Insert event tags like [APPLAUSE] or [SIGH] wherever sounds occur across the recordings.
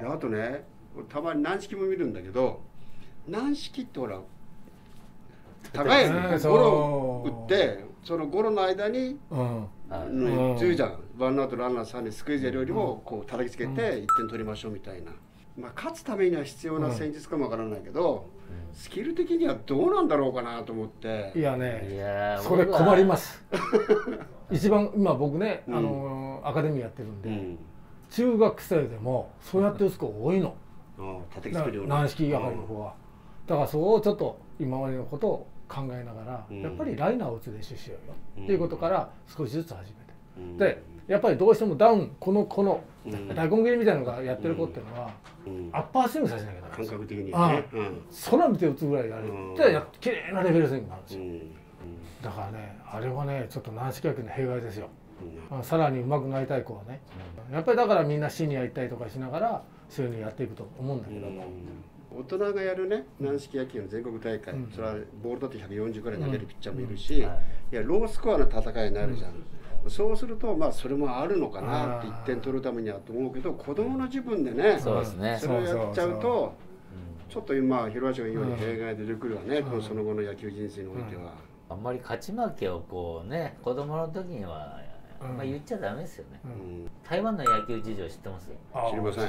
であとねたまに軟式も見るんだけど軟式ってほら高いゴロ打ってそのゴロの間にうん。強いじゃん。ワンアウトランナー3にスクイズやるよりもこう叩きつけて1点取りましょうみたいな、まあ、勝つためには必要な戦術かもわからないけど、スキル的にはどうなんだろうかなと思って。いやいねやーそれ困ります。す [LAUGHS] 一番今僕ね、うん。あのアカデミーやってるんで、うん中学生でもそうやって打つ子多いの、[LAUGHS] 軟式係の方は、だからそうちょっと今までのことを考えながら、うん。やっぱりライナーを打つ練習しようよ、うん。っていうことから少しずつ始めて、うん。でやっぱりどうしてもダウンこのこのうん。大根切りみたいなのがやってる子っていうのは、うん。アッパースイングさせなきゃダメ感覚的にね。うん。空見て打つぐらいやる。うん。じゃあや綺麗なレベルスイングになるんですよ、うん。だからねあれはねちょっと軟式野球の弊害ですようん。あさらに上手くなりたい子はね、やっぱりだからみんなシニア行ったりとかしながらそういうのやっていくと思うんだけども、大人がやるね軟式野球の全国大会、うん。それはボールだって140くらい投げるピッチャーもいるうし、ん。はい。いやロースコアの戦いになるじゃん、そうするとまあそれもあるのかなってあー1点取るためにはと思うけど子供の自分でねそうですね。それをやっちゃうとうちょっと今広橋が言うように弊害出てくるわね、うん。このその後の野球人生においては、んあんまり勝ち負けをこうね子供の時には、うん。まあ、言っちゃダメですよね、うん。うん台湾の野球事情知ってます？知りません。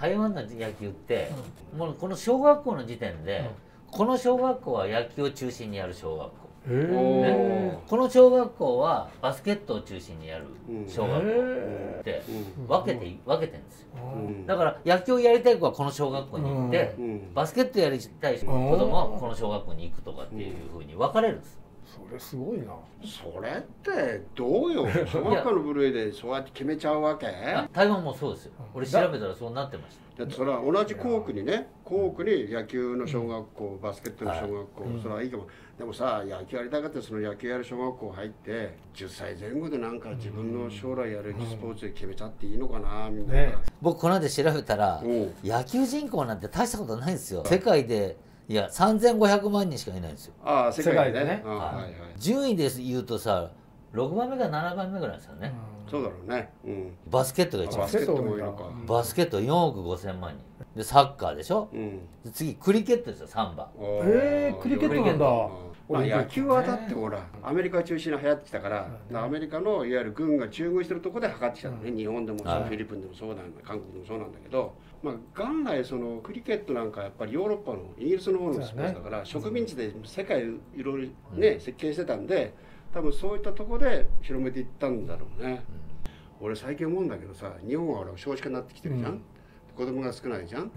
台湾の野球って、もうこの小学校の時点で、この小学校は野球を中心にやる小学校。へおこの小学校はバスケットを中心にやるえ小学校へってうん。分けて分けてるんですよ。えうん。だから野球やりたい子はこの小学校に行って、うん。バスケットやりたい子供はこの小学校に行くとかっていうふうに分かれるんですそれすごいな。それってどうよ？[LAUGHS] 小学校の部類でそうやって決めちゃうわけ？あ台湾もそうですよ。俺調べたらそうなってました。だってそれは同じ校区にね校区に野球の小学校、バスケットの小学校、うんそれはいいかも。でもさ野球やりたかったらその野球やる小学校入って10歳前後でなんか自分の将来やるスポーツで決めちゃっていいのかなみんな、ね。僕この間調べたら野球人口なんて大したことないんですよ。世界でいや3500万人しかいないんですよ。ああ世界でね。世界でね。ああはい。はい順位で言うとさ6番目か7番目ぐらいですよね、そうだろうね。うん。バスケットが一番。バスケットもいいのか。バスケット4億5千万人。でサッカーでしょ？うん。で次クリケットですよ3番おーえークリケットなんだ。まあ、野球はだってほらアメリカ中心に流行ってきたから、うん。アメリカのいわゆる軍が駐軍してるところで測ってきたのね、うん。日本でもそう、はい。フィリピンでもそうなんだ韓国でもそうなんだけど、まあ、元来そのクリケットなんかやっぱりヨーロッパのイギリスの方のスポーツだから、植民地で世界いろいろね、設計してたんで多分そういったところで広めていったんだろうね、俺最近思うんだけどさ日本はほら少子化になってきてるじゃん、うん。子供が少ないじゃん、うん。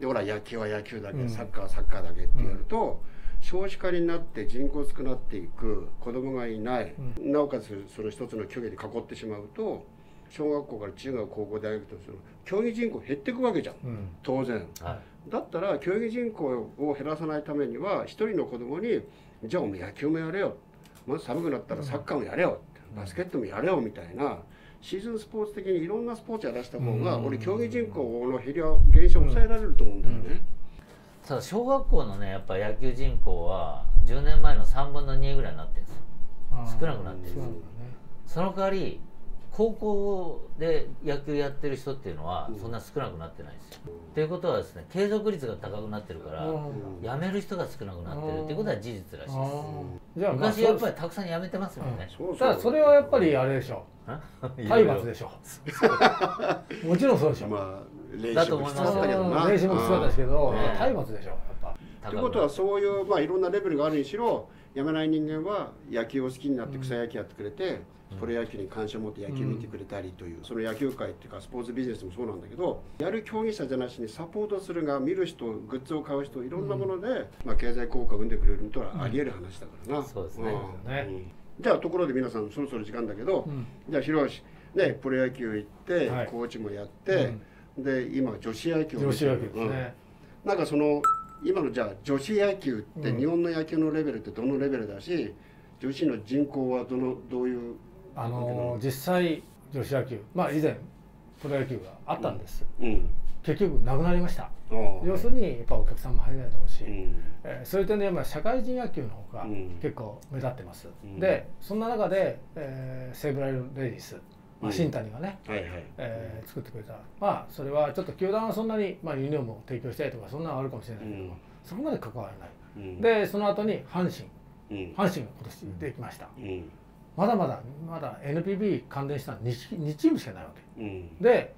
でほら野球は野球だけ、うん。サッカーはサッカーだけってやると、少子化になって人口少なっていく子供がいない、なおかつその一つの競技で囲ってしまうと小学校から中学高校大学とその競技人口減っていくわけじゃん。うん。当然。はだったら競技人口を減らさないためには一人の子供に「じゃあお前野球もやれよ」まず寒くなったらサッカーもやれよ、バスケットもやれよみたいなシーズンスポーツ的にいろんなスポーツやらした方が、うん。俺競技人口の減りは減少を抑えられると思うんだよね。いただ小学校のねやっぱ野球人口は10年前の3分の2ぐらいになってるんですよ。少なくなってるんだね。その代わり高校で野球やってる人っていうのはうん。そんな少なくなってないんですよ。っていうことはですね継続率が高くなってるからうん。辞める人が少なくなってるっていうことは事実らしいです。じゃあまあ昔やっぱりたくさん辞めてますもんね。そうただそれはやっぱりあれでしょ。[LAUGHS] 体罰でししょ。[LAUGHS] もちろんそうでしょ、まあ練だと思いますかったけどな。練習もきつかったですけど、ね体罰でしょやっぱ。ょ。ということはそういうまあいろんなレベルがあるにしろやめない人間は野球を好きになって草野球やってくれて、プロ野球に関心を持って野球見てくれたりという、その野球界っていうかスポーツビジネスもそうなんだけどやる競技者じゃなしにサポートするが見る人グッズを買う人いろんなもので、まあ、経済効果を生んでくれるとはあり得る話だからな、そうですね。じゃあところで皆さんそろそろ時間だけど、うん。じゃあ広橋ねプロ野球行って、はい。コーチもやって、で今女子野球を女子野球ですうん。ね、なんかその今のじゃあ女子野球ってうん日本の野球のレベルってどのレベルだし、女子の人口はどのどういうあのー実際女子野球まあ以前プロ野球があったんです、うん。結局なくなりました。あ要するにやっぱお客さんも入れないだろうし、うん。えーそれとね、まあ、社会人野球の方がうん。結構目立ってます、うん。でそんな中で、えー西武ライレディースまあ、新谷がね、はいはい。えー作ってくれた。まあそれはちょっと球団はそんなに、まあ、ユニフォームを提供したりとかそんなのあるかもしれないけども、うん。そこまで関わらない、うん。でその後に阪神。うん。阪神が今年できました、うんまだまだまだ NPB 関連したの 2, 2チームしかないわけ。うん。で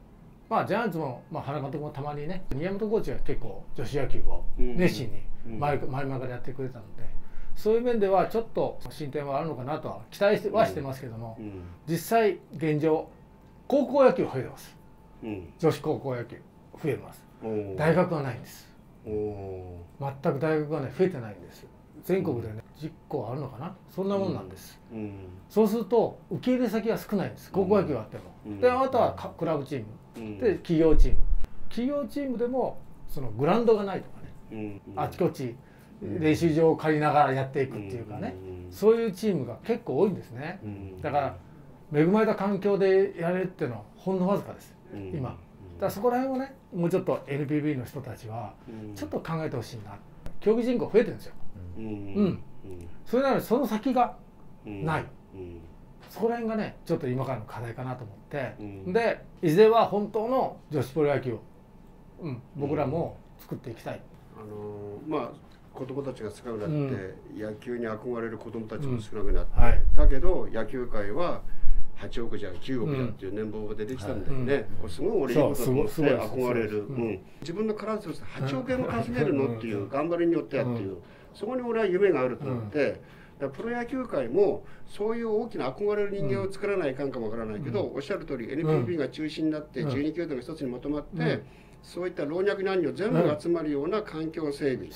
まあジャイアンツも、まあ、原監督もたまにね宮本コーチが結構女子野球を熱心に前,、前々からやってくれたのでそういう面ではちょっと進展はあるのかなとは期待してはしてますけども、うん。実際現状高校野球増えてます。うん。女子高校野球増えます。大学はないんです。全く大学はね増えてないんです全国でね10校あるのかな？そんなもんなんです、うん。そうすると受け入れ先が少ないんです。高校野球はあっても、うん。であとはかクラブチーム。うん。で企業チーム。企業チームでもそのグラウンドがないとかね、うん。あちこち練習場を借りながらやっていくっていうかね、そういうチームが結構多いんですね。うん。だから恵まれた環境でやれるっていうのはほんのわずかです。うん。今。だからそこら辺をねもうちょっと NPB の人たちはうん。ちょっと考えてほしいな。競技人口増えてるんですようん。うん。それなのにその先がうん。ない。うん。そこら辺がねちょっと今からの課題かなと思って、うん。でいずれは本当の女子プロ野球を、うん、僕らも作っていきたい、あのーまあ子供たちが少なくなって、うん。野球に憧れる子供たちも少なくなって、はい。だけど野球界は8億じゃ9億じゃっていう年俸が出てきたんだよね、すごい俺いいことだと思ってそうすごいすごい憧れる、うん。うん。自分の体として8億円も稼げるのっていううん。頑張りによってやっていう、そこに俺は夢があると思って、だからプロ野球界もそういう大きな憧れる人間を作らないかんかもわからないけど、おっしゃる通り NPB が中心になってうん。12球団が一つにまとまって、うん。そういった老若男女全部が集まるような環境整備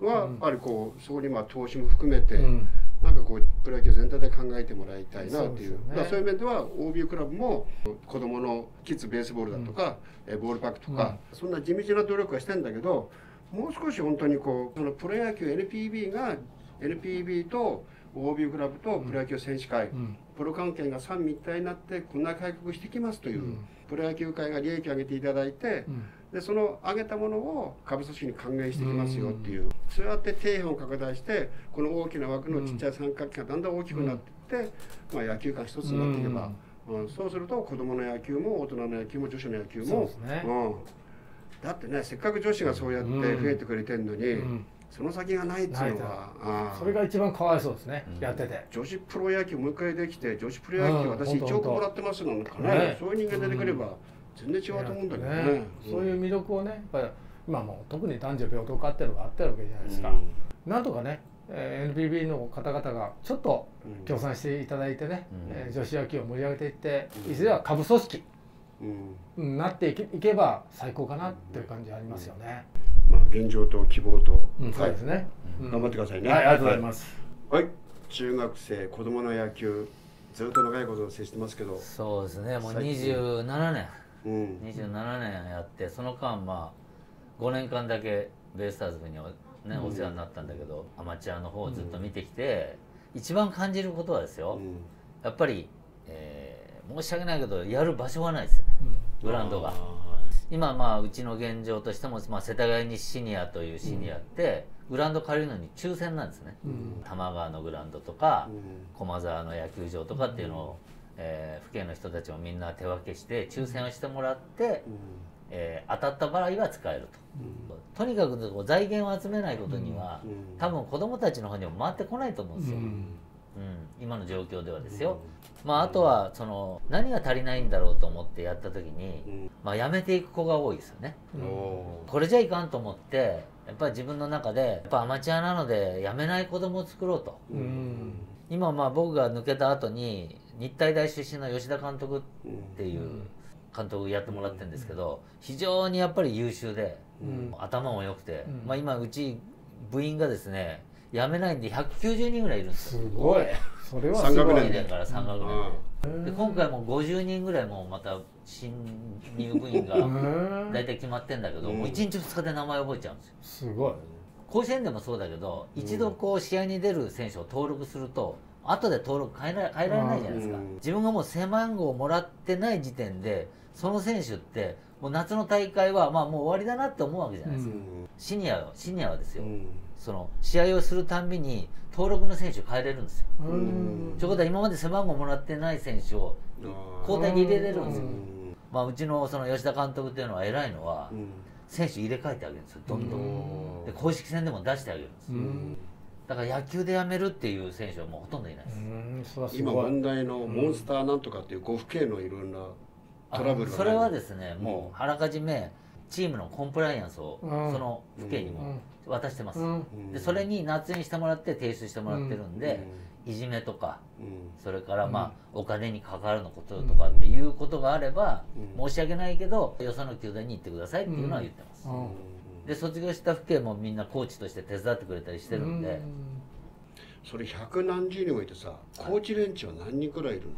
は、うん。やっぱりこうそこにまあ投資も含めて、うん。なんかこうプロ野球全体で考えてもらいたいなっていう。そうね。そういう面では OB クラブも子どものキッズベースボールだとか、えボールパックとか、そんな地道な努力はしてんだけどもう少し本当にこうそのプロ野球 NPB が NPB と OB クラブとプロ野球選手会、うん。プロ関係が三位一体になってこんな改革していきますという、うん。プロ野球界が利益を上げていただいて、うん。でその上げたものを株組織に還元していきますよっていう、そうやって底辺を拡大してこの大きな枠のちっちゃい三角形がだんだん大きくなっていって、まあ、野球界一つになっていけば、うん。そうすると子どもの野球も大人の野球も女子の野球もそうですね。うん、だってねせっかく女子がそうやって増えてくれてるのに、うん。その先がないっていうのはああ。それが一番かわいそうですね、うん。やってて。女子プロ野球もう一回できて女子プロ野球うん私1本当億もらってますなんかねねそういう人間出てくれば全然違うと思うんだけどね。ねそういう魅力をねやっぱり今もう特に男女平等化っていうのがあってるわけじゃないですか、うん。なんとかね、えー NPB の方々がちょっとうん。協賛していただいてね、うん。えー女子野球を盛り上げていって、うん。いずれは下部組織うん。になっていけいけば最高かなっていう感じありますよね。まあ現状と希望と、うん、そうはいですね。うん。頑張ってくださいね。はい、ありがとうございます。はい。中学生子供の野球ずっと長いことを接してますけど。そうですね。もう最近。27年。うん。27年やってその間まあ5年間だけベイスターズ部にお,、ねうん。お世話になったんだけどアマチュアの方をずっと見てきて、一番感じることはですよ、うん。やっぱり、えー申し訳ないけどやる場所がないですよね。グラウンドが。あ今まあうちの現状としても、まあ、世田谷にシニアというシニアって、グラウンド借りるのに抽選なんですね、うん。多摩川のグラウンドとかー、うん。駒沢の野球場とかっていうのを、えー府警の人たちもみんな手分けして抽選をしてもらって、えー当たった場合は使えると、とにかく財源を集めないことには、うん。多分子供たちの方にも回ってこないと思うんですよ、うん。うん今の状況ではですよ、まあ、あとはその何が足りないんだろうと思ってやった時に、うん。まあ、辞めていく子が多いですよね。うん。これじゃいかんと思ってやっぱり自分の中でやっぱアマチュアなので辞めない子供を作ろうと。うん。今まあ僕が抜けた後に日体大出身の吉田監督っうん。ていう監督やってもらってるんですけど非常にやっぱり優秀でうん。頭も良くて、うん。まあ、今うち部員がですね辞めないんで190人ぐらいいるんですよ。すごい。それはすごい三学年2年から3学年で。で今回も50人ぐらいもうまた新入部員がうん。大体決まってんだけど、うん。もう1日2日で名前覚えちゃうんですよ。すごい。甲子園でもそうだけど、一度こう試合に出る選手を登録すると後で登録変えら変えられないじゃないですか、うん。自分がもう背番号をもらってない時点でその選手ってもう夏の大会はまあもう終わりだなって思うわけじゃないですか、シニアはシニアはですよ、うんその試合をするたんびに登録の選手を変えれるんですよ。うん。ということは今まで背番号もらってない選手を交代で入れれるんですよ、うん。まあ、うちのその吉田監督っていうのは偉いのは、うん。選手入れ替えてあげるんですよどんどん。で公式戦でも出してあげるんですうん。だから野球で辞めるっていう選手はもうほとんどいないです、今問題のモンスターなんとかっていう呉服系のいろんなトラブルそれはですねもうあらかじめチームのコンプライアンスをうん。その府警にも渡してます、うん。でそれに捺印してもらって提出してもらってるんで、いじめとかうん。それからまあお金に関わるのこととかっていうことがあればうん。申し訳ないけどよその球団に行ってくださいっていうのは言ってます、うん。で卒業した府警もみんなコーチとして手伝ってくれたりしてるんで、それ百何十人もいてさコーチ連中は何人くらいいる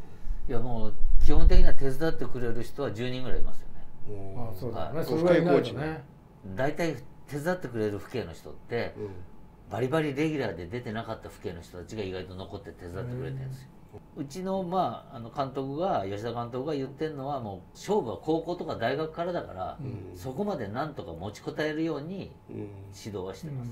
いやもう基本的には手伝ってくれる人は10人ぐらいいますよあそうだよね。はい。それぐらいになるとね大体手伝ってくれる府警の人ってうん。バリバリレギュラーで出てなかった府警の人たちが意外と残って手伝ってくれてるんですよ。うちの,、まあ、あの監督が吉田監督が言ってるのはもう勝負は高校とか大学からだから、うん。そこまでなんとか持ちこたえるようにうん指導はしてます、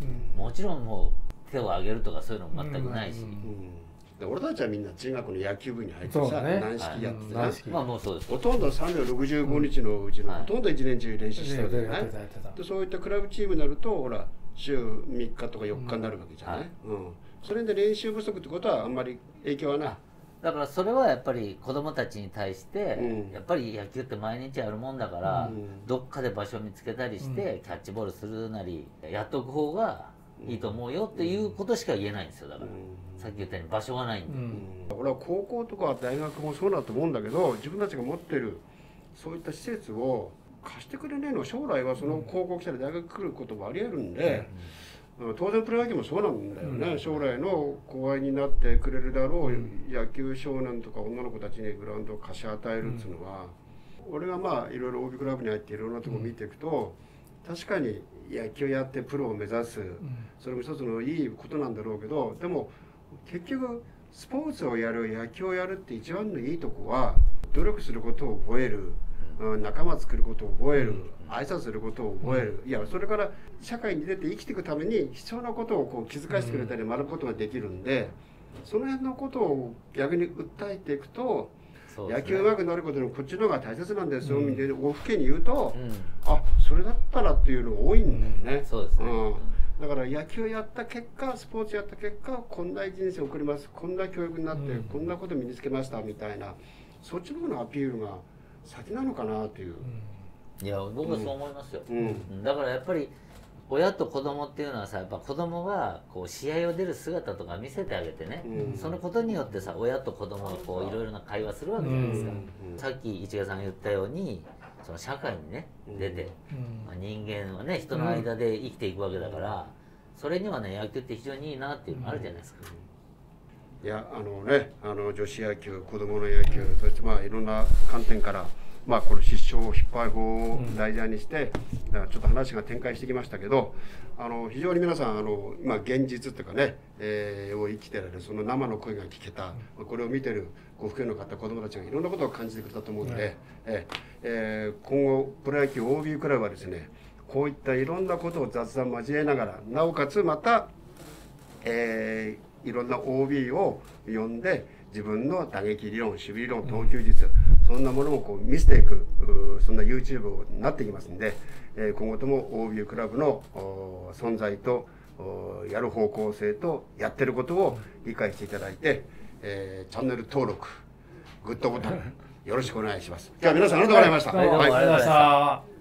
うん。もちろんもう手を挙げるとかそういうのも全くないし、うん。うんで俺たちはみんな中学の野球部に入ってさね。軟式やっててまあもうそうです。ほとんど365日のうちのはいほとん。ど一年中練習してるわけやってたねやってたやってた。でそういったクラブチームになるとほら週3日とか4日になるわけじゃない、はい。うん。それで練習不足ってことはあんまり影響はない？だからそれはやっぱり子供たちに対して、うん。やっぱり野球って毎日やるもんだから、うん。どっかで場所を見つけたりして、キャッチボールするなりやっとく方がいいと思うよっていうことしか言えないんですよだから、うんさっき言ったように場所がないんで、うん。うん。俺は高校とか大学もそうだと思うんだけど自分たちが持ってるそういった施設を貸してくれねえの将来はその高校来たら大学来ることもありえるんで、うん。当然プロ野球もそうなんだよね、うん。将来の後輩になってくれるだろう、うん。野球少年とか女の子たちにグラウンドを貸し与えるっていうのは、俺がまあいろいろ OB クラブに入っていろんなとこ見ていくと、確かに野球やってプロを目指す、それも一つのいいことなんだろうけどでも結局スポーツをやる野球をやるって一番のいいとこは努力することを覚える、うん。仲間作ることを覚える、挨拶することを覚える、いやそれから社会に出て生きていくために必要なことをこう気づかせてくれたり学ぶことができるんでその辺のことを逆に訴えていくと、ね。野球上手くなることのこっちの方が大切なんですよ、みたいなご父兄に言うと、うん。あそれだったらっていうのが多いんだよね。そうですね、うんだから野球やった結果スポーツやった結果こんな人生を送りますこんな教育になって、うん。こんなこと身につけましたみたいなそっちの方のアピールが先なのかなっていう、いや僕はそう思いますよ、うん。うん。だからやっぱり親と子供っていうのはさやっぱ子供がこう試合を出る姿とか見せてあげてね、うん。そのことによってさ親と子供がこういろいろな会話するわけじゃないですか、うん。さっき市川さんが言ったようにその社会にね出て、まあ、人間はね人の間で生きていくわけだから、それにはね野球って非常にいいなっていうのあるじゃないですか、いやあのねあの女子野球子供の野球、そしてまあいろんな観点からまあこの失笑引っ張り法を題材にして、だからちょっと話が展開してきましたけどあの非常に皆さんあの今現実というかね、えーを生きてられるその生の声が聞けた、これを見てるご父兄の方子供たちがいろんなことを感じてくれたと思うので、えーえー今後プロ野球 OB クラブはですねこういったいろんなことを雑談交えながらなおかつまたえーいろんな OB を呼んで自分の打撃理論守備理論投球術、そんなものをこう見せていくそんな YouTube になってきますんで、えー今後とも OB クラブの存在とやる方向性とやってることを理解していただいて、えーチャンネル登録グッドボタンよろしくお願いします。じゃあ皆さんありがとうございました。どうもありがとうございました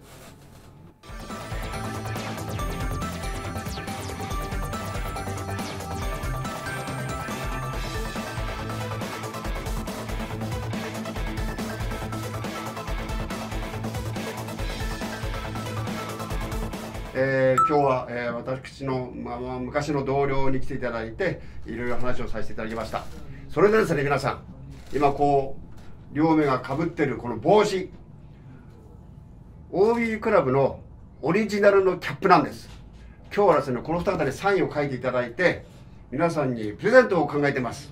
えー今日は、えー私の、まあまあ、昔の同僚に来ていただいていろいろ話をさせていただきました。それでですね皆さん今こう両目がかぶってるこの帽子 OB クラブのオリジナルのキャップなんです。今日はですねこの二方にサインを書いていただいて皆さんにプレゼントを考えてます。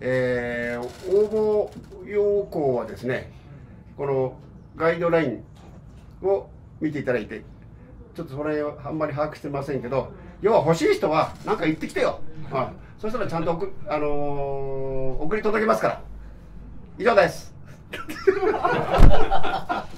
えー応募要項はですねこのガイドラインを見ていただいてちょっとそれあんまり把握してませんけど要は欲しい人は何か言ってきてよ、はい、そしたらちゃんと送,、あのー送り届けますから。以上です。[LAUGHS]